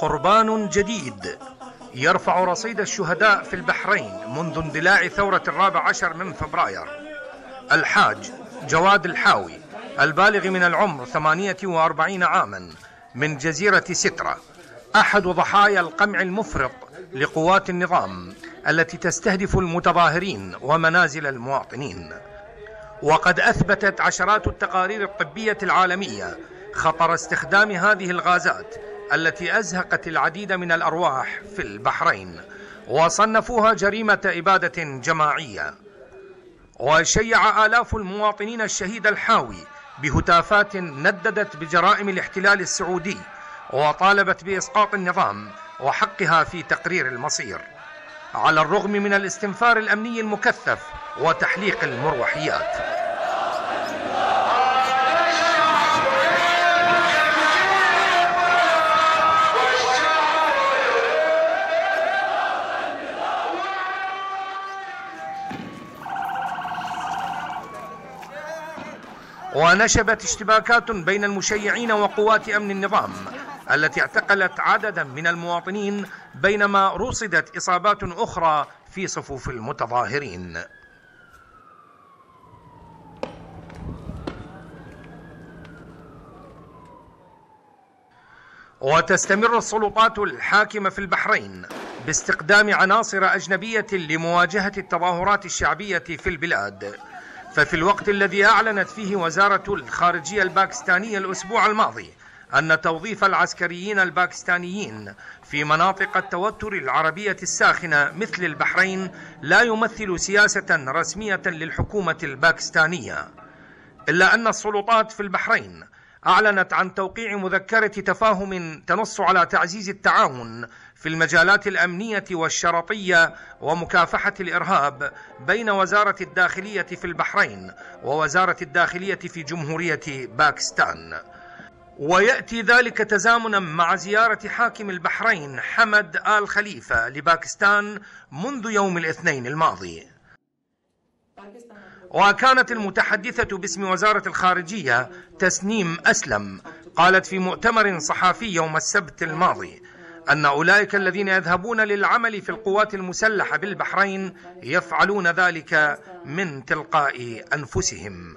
قربان جديد. يرفع رصيد الشهداء في البحرين منذ اندلاع ثورة الرابع عشر من فبراير. الحاج جواد الحاوي البالغ من العمر 48 عاما من جزيرة سترة. أحد ضحايا القمع المفرط لقوات النظام التي تستهدف المتظاهرين ومنازل المواطنين. وقد أثبتت عشرات التقارير الطبية العالمية خطر استخدام هذه الغازات التي أزهقت العديد من الأرواح في البحرين وصنفوها جريمة إبادة جماعية. وشيع آلاف المواطنين الشهيد الحاوي بهتافات نددت بجرائم الاحتلال السعودي وطالبت بإسقاط النظام وحقها في تقرير المصير. على الرغم من الاستنفار الأمني المكثف وتحليق المروحيات. ونشبت اشتباكات بين المشيعين وقوات أمن النظام التي اعتقلت عددا من المواطنين بينما رصدت إصابات أخرى في صفوف المتظاهرين. وتستمر السلطات الحاكمة في البحرين باستقدام عناصر أجنبية لمواجهة التظاهرات الشعبية في البلاد. ففي الوقت الذي أعلنت فيه وزارة الخارجية الباكستانية الأسبوع الماضي أن توظيف العسكريين الباكستانيين في مناطق التوتر العربية الساخنة مثل البحرين لا يمثل سياسة رسمية للحكومة الباكستانية. إلا أن السلطات في البحرين أعلنت عن توقيع مذكرة تفاهم تنص على تعزيز التعاون في المجالات الأمنية والشرطية ومكافحة الإرهاب بين وزارة الداخلية في البحرين ووزارة الداخلية في جمهورية باكستان. ويأتي ذلك تزامنا مع زيارة حاكم البحرين حمد آل خليفة لباكستان منذ يوم الاثنين الماضي. وكانت المتحدثة باسم وزارة الخارجية تسنيم أسلم. قالت في مؤتمر صحفي يوم السبت الماضي أن أولئك الذين يذهبون للعمل في القوات المسلحة بالبحرين يفعلون ذلك من تلقاء أنفسهم.